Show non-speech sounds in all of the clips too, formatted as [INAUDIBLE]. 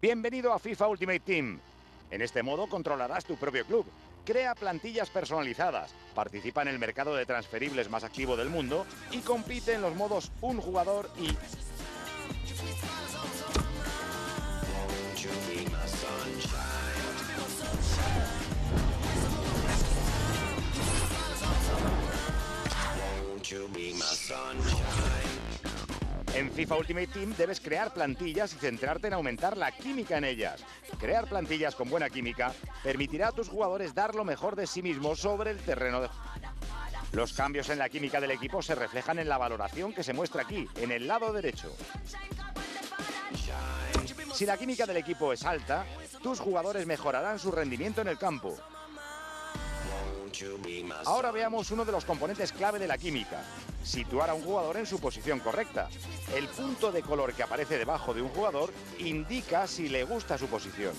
Bienvenido a FIFA Ultimate Team. En este modo controlarás tu propio club. Crea plantillas personalizadas, participa en el mercado de transferibles más activo del mundo y compite en los modos un jugador y En FIFA Ultimate Team debes crear plantillas y centrarte en aumentar la química en ellas. Crear plantillas con buena química permitirá a tus jugadores dar lo mejor de sí mismos sobre el terreno de Los cambios en la química del equipo se reflejan en la valoración que se muestra aquí, en el lado derecho. Si la química del equipo es alta, tus jugadores mejorarán su rendimiento en el campo. Ahora veamos uno de los componentes clave de la química, situar a un jugador en su posición correcta. El punto de color que aparece debajo de un jugador indica si le gusta su posición.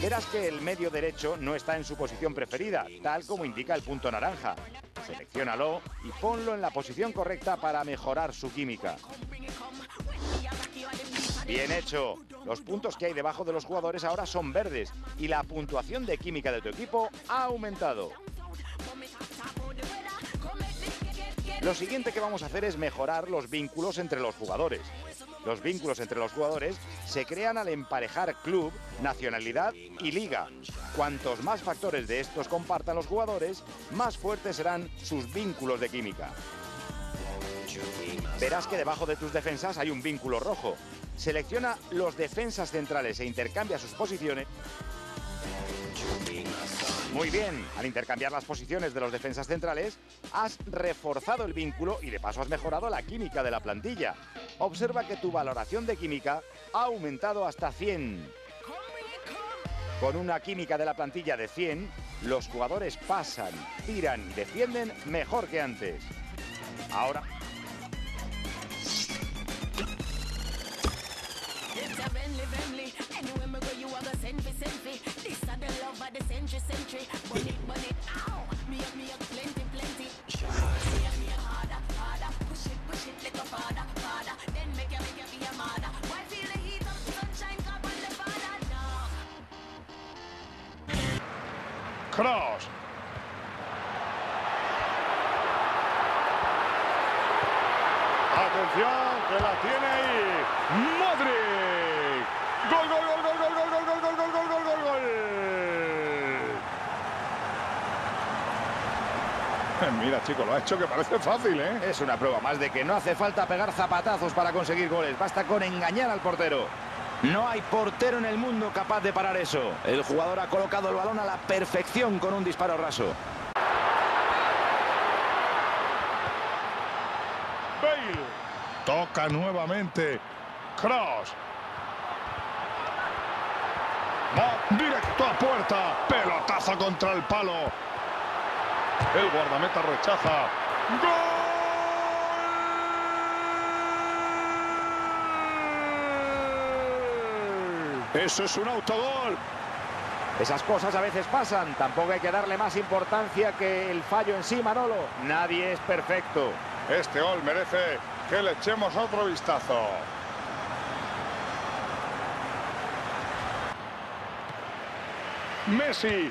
Verás que el medio derecho no está en su posición preferida, tal como indica el punto naranja. Selecciónalo y ponlo en la posición correcta para mejorar su química. Bien hecho. Los puntos que hay debajo de los jugadores ahora son verdes y la puntuación de química de tu equipo ha aumentado. Lo siguiente que vamos a hacer es mejorar los vínculos entre los jugadores. Los vínculos entre los jugadores se crean al emparejar club, nacionalidad y liga. Cuantos más factores de estos compartan los jugadores, más fuertes serán sus vínculos de química. Verás que debajo de tus defensas hay un vínculo rojo. Selecciona los defensas centrales e intercambia sus posiciones. Muy bien, al intercambiar las posiciones de los defensas centrales, has reforzado el vínculo y de paso has mejorado la química de la plantilla. Observa que tu valoración de química ha aumentado hasta 100. Con una química de la plantilla de 100, los jugadores pasan, tiran y defienden mejor que antes. Ahora family. Anywhere me go, you are gonna send me, me. This are love of the century, century. It, it, Atención, que la tiene ahí. [LAUGHS] Mira, chico, lo ha hecho que parece fácil, ¿eh? es una prueba más de que no hace falta pegar zapatazos para conseguir goles, basta con engañar al portero. No hay portero en el mundo capaz de parar eso. El jugador ha colocado el balón a la perfección con un disparo raso. Bale. Toca nuevamente. Cross. Va directo a puerta. Pelotazo contra el palo. El guardameta rechaza. ¡Gol! Eso es un autogol. Esas cosas a veces pasan, tampoco hay que darle más importancia que el fallo en sí, Manolo. Nadie es perfecto. Este gol merece que le echemos otro vistazo. Messi.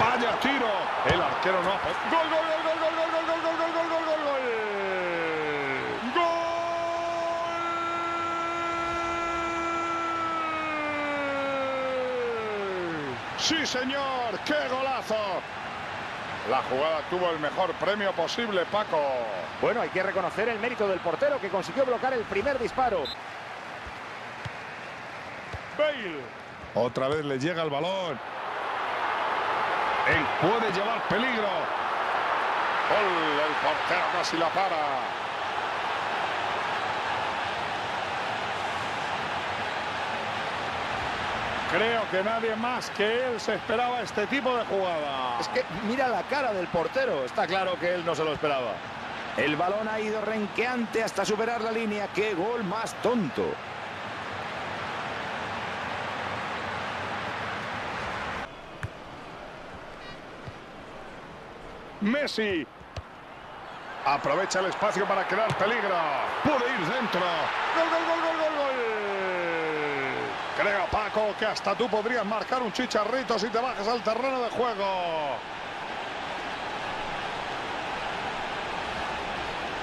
Vaya tiro. El arquero no. Gol, gol, gol, gol, gol, gol, gol, gol, gol, gol, gol, gol, gol. ¡Gol! Sí, señor. ¡Qué golazo! La jugada tuvo el mejor premio posible, Paco. Bueno, hay que reconocer el mérito del portero que consiguió bloquear el primer disparo. Bale. Otra vez le llega el balón. Él puede llevar peligro. Gol, el portero casi la para. Creo que nadie más que él se esperaba este tipo de jugada. Es que mira la cara del portero, está claro que él no se lo esperaba. El balón ha ido renqueante hasta superar la línea. ¡Qué gol más tonto! Messi. Aprovecha el espacio para crear peligro. Puede ir dentro. ¡Gol, gol, gol, gol, gol, gol! Creo, Paco, que hasta tú podrías marcar un chicharrito si te bajas al terreno de juego.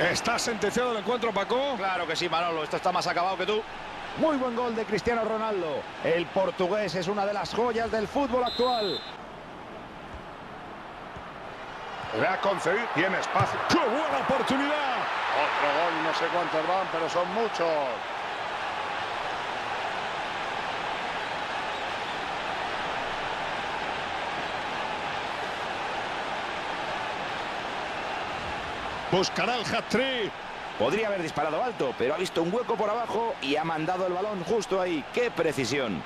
¿Está sentenciado el encuentro, Paco? Claro que sí, Manolo. Esto está más acabado que tú. Muy buen gol de Cristiano Ronaldo. El portugués es una de las joyas del fútbol actual. Le ha concedido. Tiene espacio. ¡Qué buena oportunidad! Otro gol, no sé cuántos van, pero son muchos. Buscará el hat-trick. Podría haber disparado alto, pero ha visto un hueco por abajo y ha mandado el balón justo ahí. ¡Qué precisión!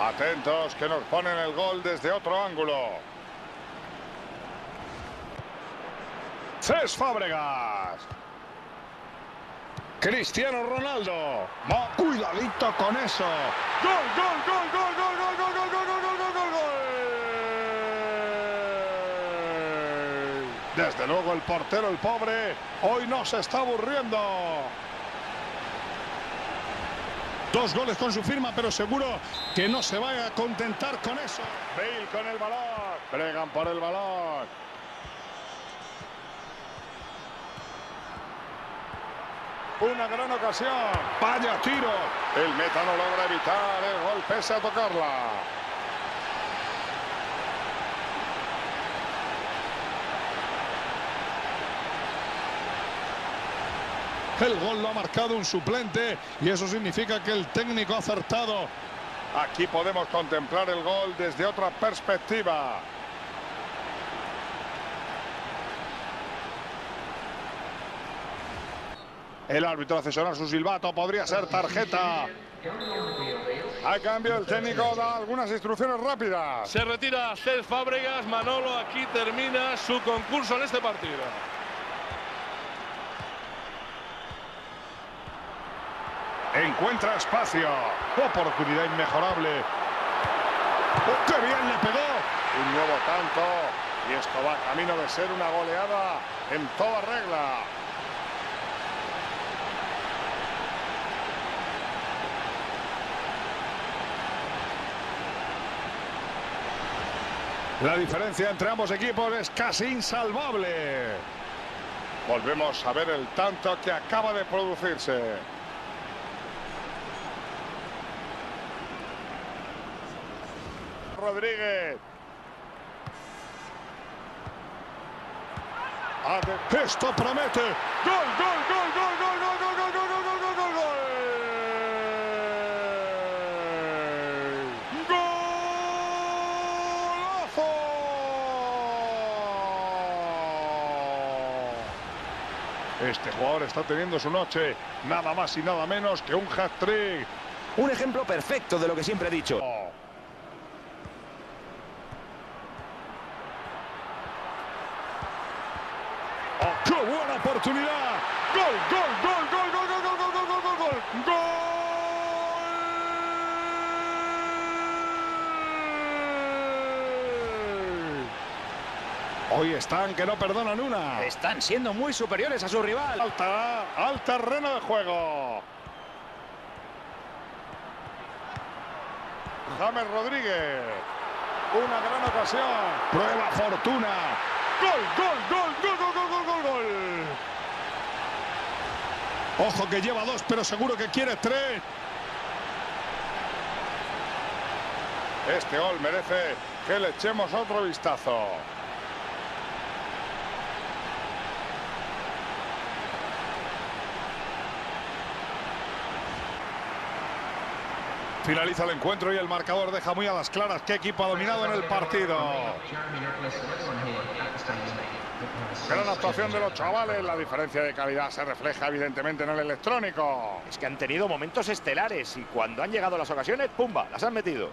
Atentos que nos ponen el gol desde otro ángulo. Cés Fábregas. Cristiano Ronaldo. cuidadito con eso. Gol, gol, gol, gol, gol, gol, gol, gol, gol, gol, gol, gol, gol. Desde luego el portero, el pobre, hoy no se está aburriendo. Dos goles con su firma, pero seguro que no se vaya a contentar con eso. Bale con el balón. Bregan por el balón. Una gran ocasión. Vaya tiro. El meta no logra evitar el gol pese a tocarla. El gol lo ha marcado un suplente y eso significa que el técnico ha acertado. Aquí podemos contemplar el gol desde otra perspectiva. El árbitro hace sonar su silbato, podría ser tarjeta. A cambio, el técnico da algunas instrucciones rápidas. Se retira Cés Fábregas. Manolo aquí termina su concurso en este partido. Encuentra espacio. Oportunidad inmejorable. ¡Oh, ¡Qué bien le pegó! Un nuevo tanto. Y esto va camino de ser una goleada en toda regla. La diferencia entre ambos equipos es casi insalvable. Volvemos a ver el tanto que acaba de producirse. Rodríguez. Esto promete. Gol, gol, gol, gol, gol. Este jugador está teniendo su noche, nada más y nada menos que un hat-trick. Un ejemplo perfecto de lo que siempre he dicho. ¡Qué buena oportunidad! ¡Gol, gol, gol, gol, gol, gol, gol, gol, gol, gol, gol! ¡Gol! Hoy están que no perdonan una. Están siendo muy superiores a su rival. Alta, al terreno de juego. James Rodríguez. Una gran ocasión. Prueba fortuna. Gol, gol, gol, gol, gol, gol, gol, gol, gol. Ojo que lleva dos, pero seguro que quiere tres. Este gol merece que le echemos otro vistazo. Finaliza el encuentro y el marcador deja muy a las claras qué equipo ha dominado en el partido. Gran actuación de los chavales, la diferencia de calidad se refleja evidentemente en el electrónico. Es que han tenido momentos estelares y cuando han llegado las ocasiones, ¡pumba!, las han metido.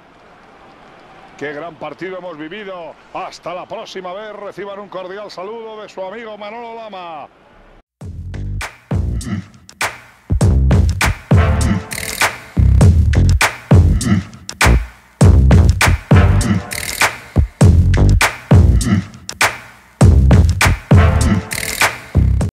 Qué gran partido hemos vivido. Hasta la próxima vez. Reciban un cordial saludo de su amigo Manolo Lama.